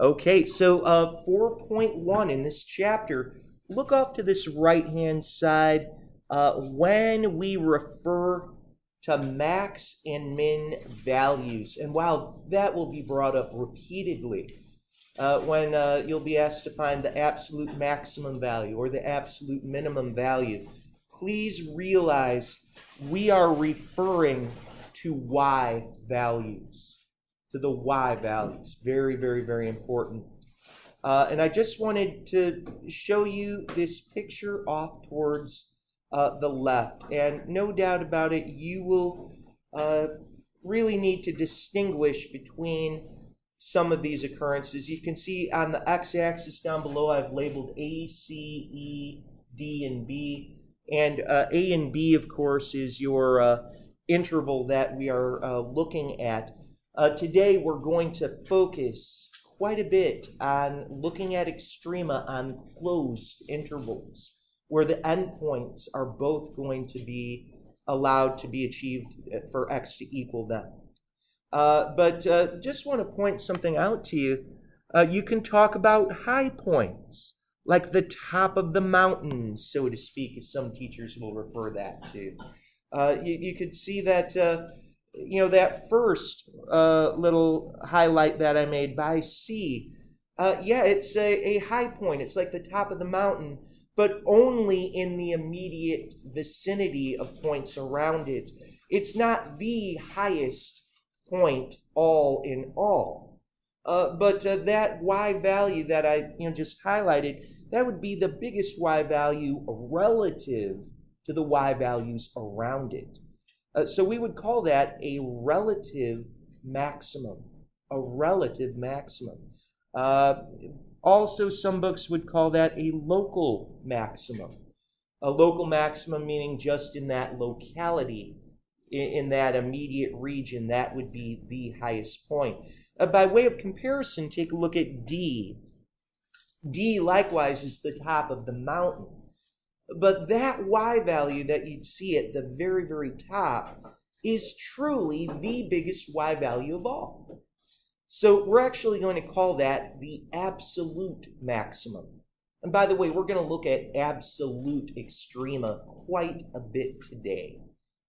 Okay, so uh, 4.1 in this chapter, look off to this right hand side. Uh, when we refer to max and min values, and while that will be brought up repeatedly, uh, when uh, you'll be asked to find the absolute maximum value or the absolute minimum value, please realize we are referring to y values, to the y values. Very, very, very important. Uh, and I just wanted to show you this picture off towards uh, the left. And no doubt about it, you will uh, really need to distinguish between some of these occurrences. You can see on the x-axis down below, I've labeled A, C, E, D, and B. And uh, A and B, of course, is your uh, interval that we are uh, looking at. Uh, today, we're going to focus quite a bit on looking at extrema on closed intervals, where the endpoints are both going to be allowed to be achieved for x to equal them. Uh, but uh, just want to point something out to you. Uh, you can talk about high points, like the top of the mountain, so to speak, as some teachers will refer that to. Uh, you, you could see that, uh, you know, that first uh, little highlight that I made by C. yeah, it's a, a high point. It's like the top of the mountain, but only in the immediate vicinity of points around it. It's not the highest point all in all. Uh, but uh, that y value that I you know just highlighted, that would be the biggest y value relative to the y values around it. Uh, so we would call that a relative maximum. A relative maximum. Uh, also, some books would call that a local maximum. A local maximum meaning just in that locality in, that immediate region, that would be the highest point. Uh, by way of comparison, take a look at D. D likewise is the top of the mountain. But that Y value that you'd see at the very, very top is truly the biggest Y value of all. So we're actually going to call that the absolute maximum. And by the way, we're going to look at absolute extrema quite a bit today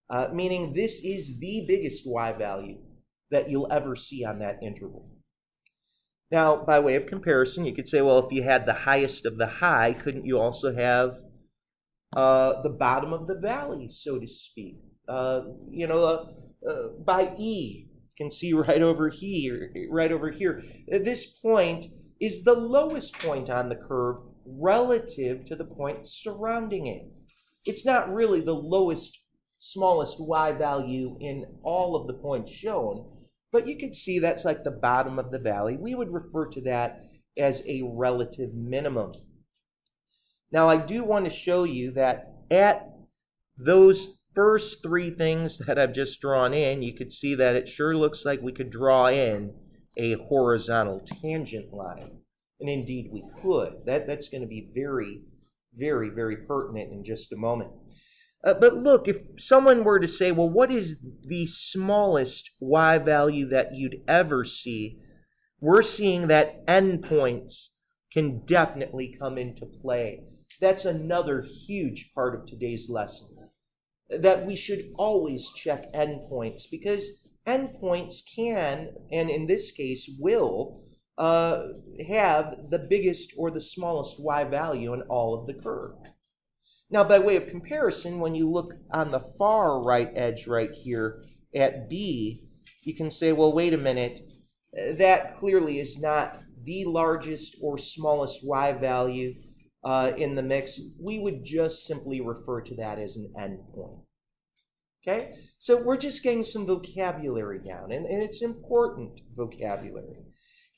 uh, meaning this is the biggest y value that you'll ever see on that interval. Now, by way of comparison, you could say, well, if you had the highest of the high, couldn't you also have uh, the bottom of the valley, so to speak? Uh, you know, uh, uh, by E, you can see right over here, right over here. This point is the lowest point on the curve relative to the point surrounding it. It's not really the lowest smallest y value in all of the points shown, but you can see that's like the bottom of the valley. We would refer to that as a relative minimum. Now, I do want to show you that at those first three things that I've just drawn in, you could see that it sure looks like we could draw in a horizontal tangent line. And indeed, we could. That, that's going to be very, very, very pertinent in just a moment. Uh, but look, if someone were to say, well, what is the smallest y value that you'd ever see? We're seeing that endpoints can definitely come into play. That's another huge part of today's lesson. That we should always check endpoints because endpoints can, and in this case will, uh, have the biggest or the smallest y value in all of the curve. Now, by way of comparison, when you look on the far right edge right here at B, you can say, well, wait a minute, that clearly is not the largest or smallest y value uh, in the mix. We would just simply refer to that as an endpoint. Okay? So we're just getting some vocabulary down, and, and it's important vocabulary.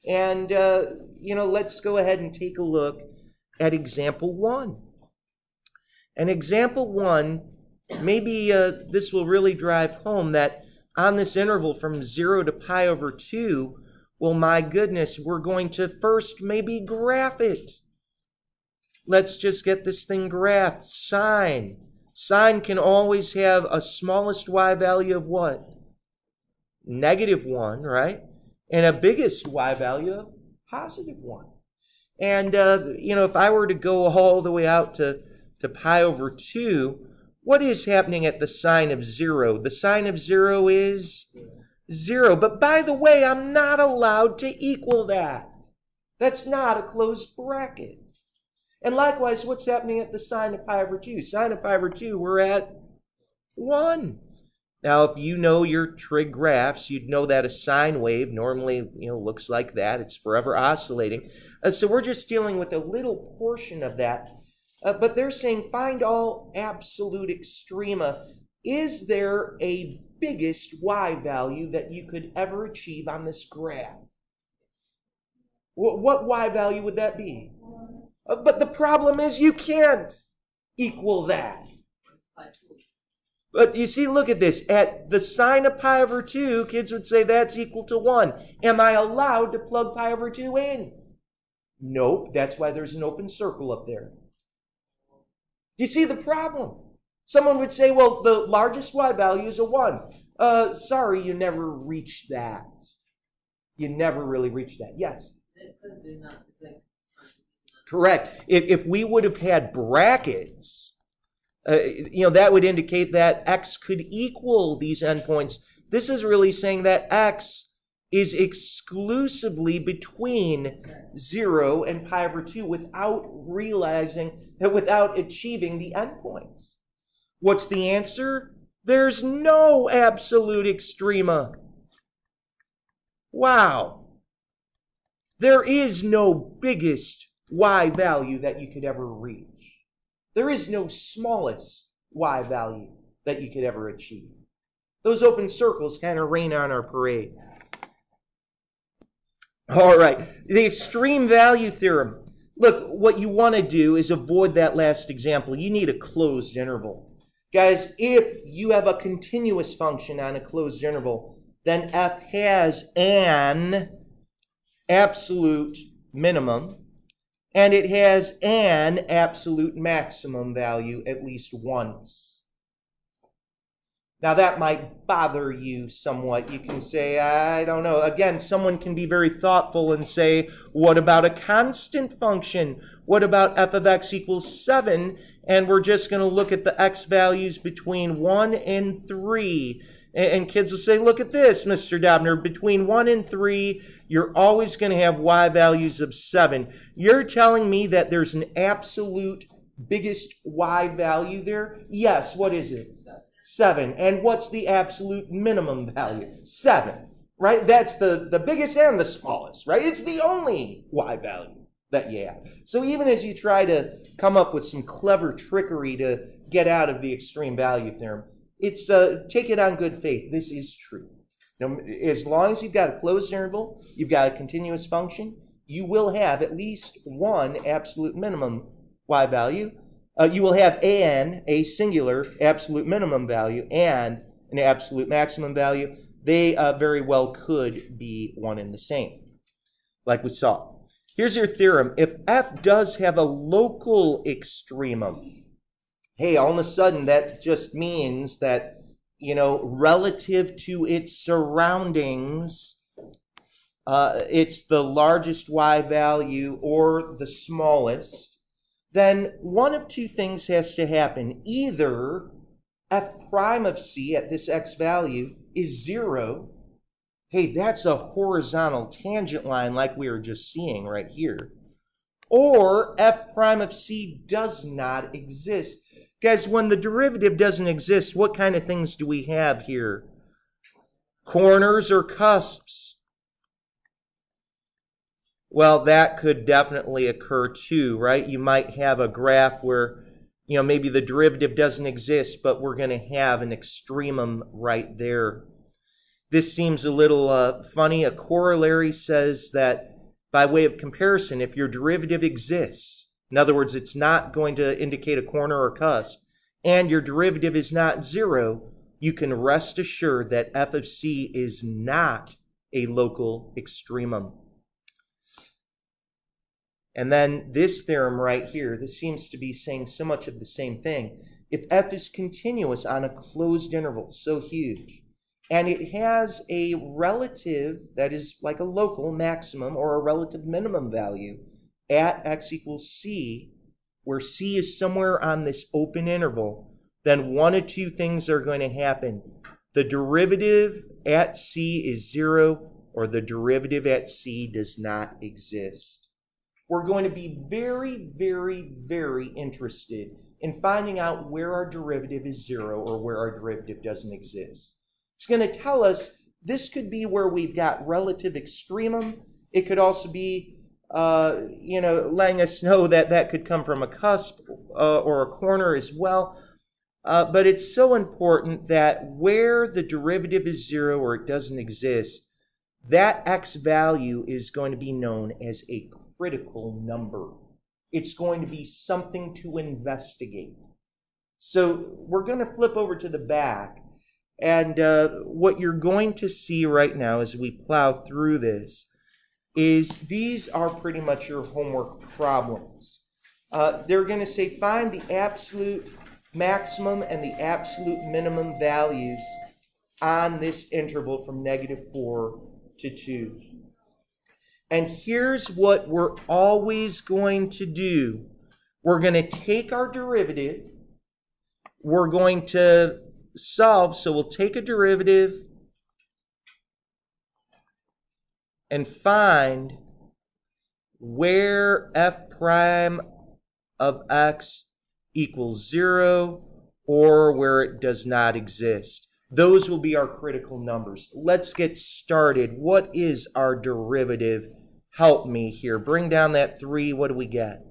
And, uh, you know, let's go ahead and take a look at example one. And example one, maybe uh, this will really drive home that on this interval from 0 to pi over 2, well, my goodness, we're going to first maybe graph it. Let's just get this thing graphed. Sine. Sine can always have a smallest y value of what? Negative 1, right? And a biggest y value of positive 1. And, uh, you know, if I were to go all the way out to, to pi over 2, what is happening at the sine of 0? The sine of 0 is 0. But by the way, I'm not allowed to equal that. That's not a closed bracket. And likewise, what's happening at the sine of pi over 2? Sine of pi over 2, we're at 1. Now, if you know your trig graphs, you'd know that a sine wave normally you know, looks like that. It's forever oscillating. Uh, so we're just dealing with a little portion of that. Uh, but they're saying find all absolute extrema. Is there a biggest y value that you could ever achieve on this graph? What, what y value would that be? But the problem is you can't equal that. But you see, look at this. At the sine of pi over 2, kids would say that's equal to 1. Am I allowed to plug pi over 2 in? Nope. That's why there's an open circle up there. Do you see the problem? Someone would say, well, the largest y value is a 1. Uh, sorry, you never reached that. You never really reached that. Yes? Correct. If, if we would have had brackets, uh, you know, that would indicate that x could equal these endpoints. This is really saying that x is exclusively between 0 and pi over 2 without realizing that without achieving the endpoints. What's the answer? There's no absolute extrema. Wow. There is no biggest y value that you could ever reach. There is no smallest y value that you could ever achieve. Those open circles kind of rain on our parade. All right, the extreme value theorem. Look, what you want to do is avoid that last example. You need a closed interval. Guys, if you have a continuous function on a closed interval, then f has an absolute minimum and it has an absolute maximum value at least once. Now, that might bother you somewhat. You can say, I don't know. Again, someone can be very thoughtful and say, what about a constant function? What about f of x equals 7? And we're just going to look at the x values between 1 and 3. And kids will say, look at this, Mr. Dobner. Between 1 and 3, you're always going to have y values of 7. You're telling me that there's an absolute biggest y value there? Yes, what is it? 7. And what's the absolute minimum value? 7. Right? That's the, the biggest and the smallest, right? It's the only y value that you have. So even as you try to come up with some clever trickery to get out of the extreme value theorem, it's uh, take it on good faith. This is true. Now, as long as you've got a closed interval, you've got a continuous function, you will have at least one absolute minimum y value. Uh, you will have an, a singular absolute minimum value, and an absolute maximum value. They uh, very well could be one and the same, like we saw. Here's your theorem. If f does have a local extremum, hey, all of a sudden that just means that, you know, relative to its surroundings, uh, it's the largest y value or the smallest, then one of two things has to happen. Either f prime of c at this x value is zero. Hey, that's a horizontal tangent line like we were just seeing right here. Or f prime of c does not exist. Guys, when the derivative doesn't exist, what kind of things do we have here? Corners or cusps? Well, that could definitely occur too, right? You might have a graph where, you know, maybe the derivative doesn't exist, but we're going to have an extremum right there. This seems a little uh, funny. A corollary says that by way of comparison, if your derivative exists, in other words, it's not going to indicate a corner or cusp, and your derivative is not zero, you can rest assured that f of c is not a local extremum. And then this theorem right here, this seems to be saying so much of the same thing. If f is continuous on a closed interval, so huge, and it has a relative that is like a local maximum or a relative minimum value at x equals c, where c is somewhere on this open interval, then one of two things are going to happen. The derivative at c is zero, or the derivative at c does not exist. We're going to be very, very, very interested in finding out where our derivative is zero or where our derivative doesn't exist. It's going to tell us this could be where we've got relative extremum. It could also be, uh, you know, letting us know that that could come from a cusp uh, or a corner as well. Uh, but it's so important that where the derivative is zero or it doesn't exist, that x value is going to be known as a critical number. It's going to be something to investigate. So we're going to flip over to the back. And uh, what you're going to see right now as we plow through this is these are pretty much your homework problems. Uh, they're going to say find the absolute maximum and the absolute minimum values on this interval from negative 4 to 2. And here's what we're always going to do we're going to take our derivative, we're going to solve, so we'll take a derivative and find where f prime of x equals 0 or where it does not exist. Those will be our critical numbers. Let's get started. What is our derivative? Help me here. Bring down that 3. What do we get?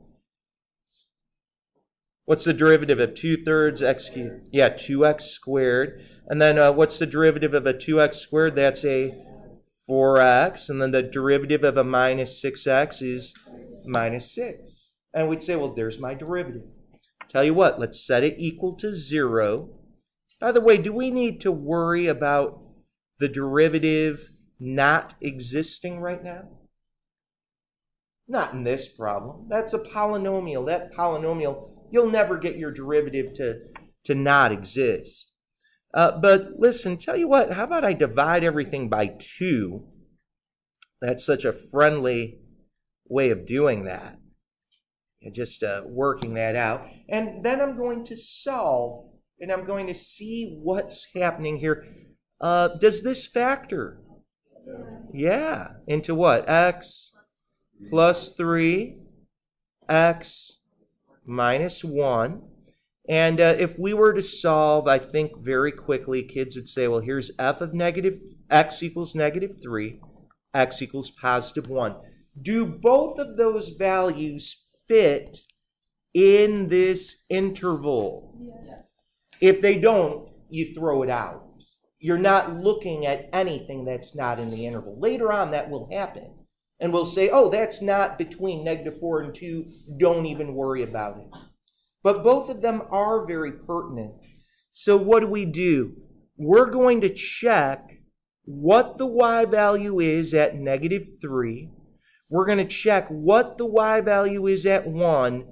What's the derivative of 2 thirds x cubed? Yeah, 2x squared. And then uh, what's the derivative of a 2x squared? That's a 4x. And then the derivative of a minus 6x is minus 6. And we'd say, well, there's my derivative. Tell you what, let's set it equal to 0. By the way, do we need to worry about the derivative not existing right now? Not in this problem. That's a polynomial. That polynomial, you'll never get your derivative to, to not exist. Uh, but listen, tell you what, how about I divide everything by 2? That's such a friendly way of doing that just uh, working that out. And then I'm going to solve and I'm going to see what's happening here. Uh, does this factor? Yeah. Into what? X plus 3, X minus 1. And uh, if we were to solve, I think very quickly, kids would say, well, here's f of negative, x equals negative 3, x equals positive 1. Do both of those values fit in this interval. Yes. If they don't, you throw it out. You're not looking at anything that's not in the interval. Later on, that will happen. And we'll say, oh, that's not between negative 4 and 2. Don't even worry about it. But both of them are very pertinent. So, what do we do? We're going to check what the y value is at negative 3 we're going to check what the y value is at 1,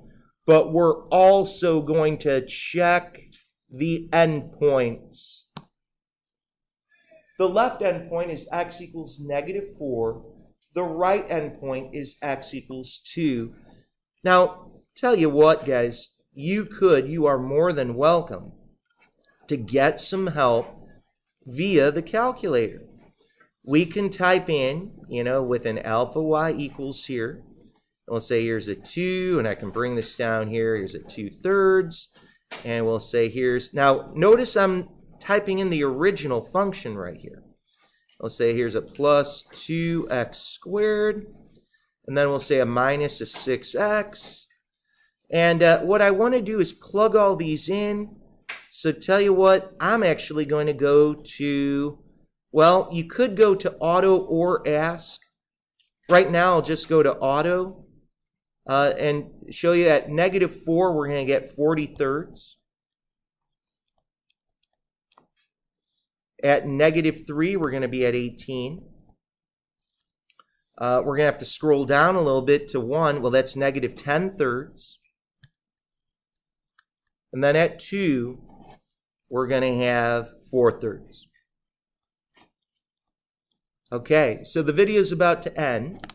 but we're also going to check the endpoints. The left endpoint is x equals negative 4. The right endpoint is x equals 2. Now, tell you what, guys, you could, you are more than welcome to get some help via the calculator we can type in, you know, with an alpha y equals here. And we'll say here's a 2, and I can bring this down here. Here's a 2 thirds. And we'll say here's, now notice I'm typing in the original function right here. We'll say here's a plus 2x squared. And then we'll say a minus a 6x. And uh, what I want to do is plug all these in. So tell you what, I'm actually going to go to well, you could go to auto or ask. Right now, I'll just go to auto uh, and show you at negative 4, we're going to get 40 thirds. At negative 3, we're going to be at 18. Uh, we're going to have to scroll down a little bit to 1. Well, that's negative 10 thirds. And then at 2, we're going to have 4 thirds. Okay, so the video is about to end.